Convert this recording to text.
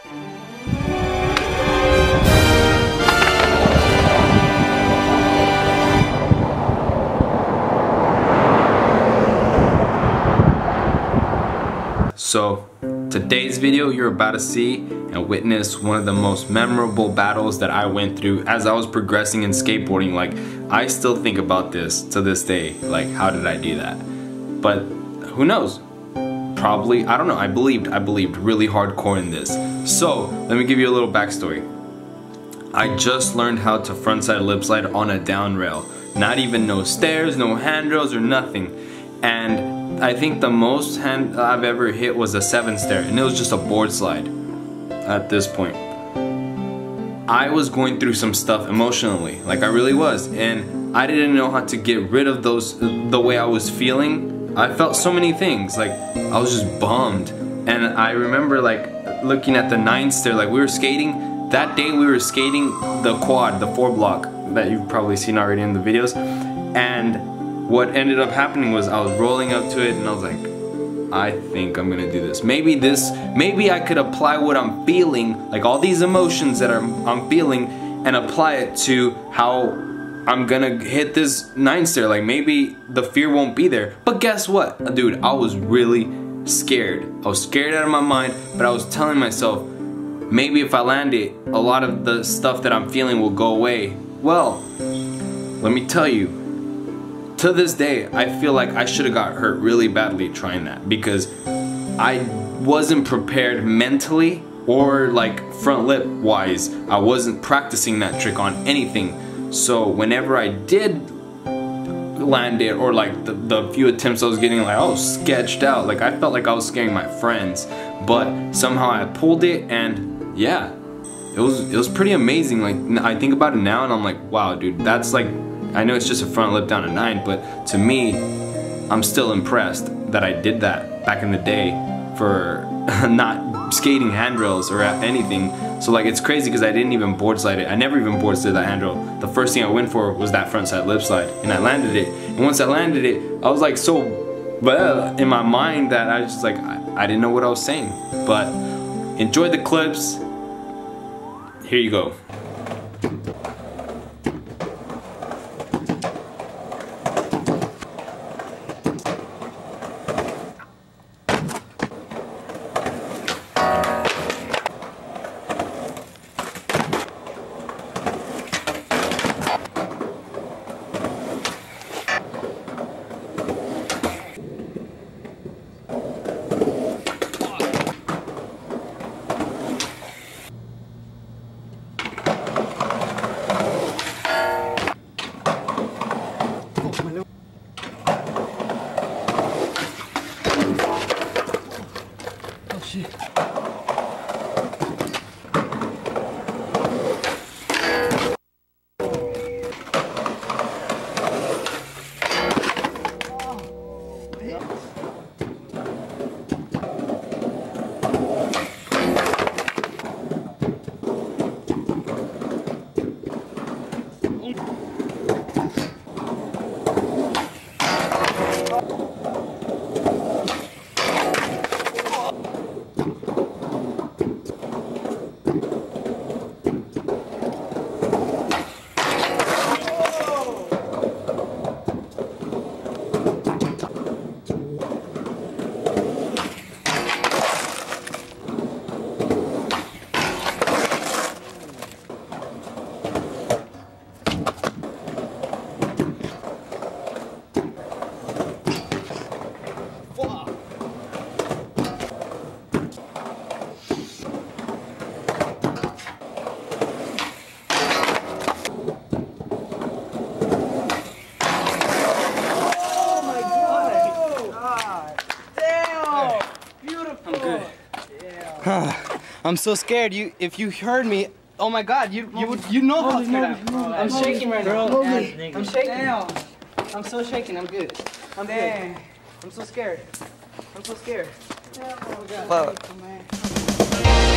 So today's video you're about to see and witness one of the most memorable battles that I went through as I was progressing in skateboarding. Like I still think about this to this day. Like how did I do that? But who knows? Probably, I don't know, I believed, I believed really hardcore in this. So let me give you a little backstory. I just learned how to frontside lip slide on a down rail. Not even no stairs, no handrails or nothing. And I think the most hand I've ever hit was a seven stair and it was just a board slide at this point. I was going through some stuff emotionally, like I really was, and I didn't know how to get rid of those, the way I was feeling. I felt so many things, like I was just bummed. And I remember like looking at the nine stair, like we were skating, that day we were skating the quad, the four block that you've probably seen already in the videos. And what ended up happening was I was rolling up to it and I was like, I think I'm gonna do this. Maybe this, maybe I could apply what I'm feeling, like all these emotions that I'm, I'm feeling, and apply it to how I'm gonna hit this nine stair. Like maybe the fear won't be there. But guess what? Dude, I was really scared. I was scared out of my mind, but I was telling myself, maybe if I land it, a lot of the stuff that I'm feeling will go away. Well, let me tell you, to this day, I feel like I should have got hurt really badly trying that because I wasn't prepared mentally or like front lip wise. I wasn't practicing that trick on anything. So whenever I did land it or like the, the few attempts I was getting like I was sketched out. Like I felt like I was scaring my friends. But somehow I pulled it and yeah it was it was pretty amazing. Like I think about it now and I'm like wow dude that's like I know it's just a front lip down a nine, but to me, I'm still impressed that I did that back in the day for not skating handrails or anything. So like it's crazy because I didn't even board slide it. I never even board slid that handrail. The first thing I went for was that front side lip slide and I landed it. And once I landed it, I was like so well in my mind that I was just like, I, I didn't know what I was saying. But enjoy the clips. Here you go. しい。I'm so scared. You, if you heard me, oh my God, you, you would, you know how scared I am. I'm shaking right now. I'm shaking. Damn. I'm so shaking. I'm good. I'm good. I'm so scared. I'm so scared. Oh my God.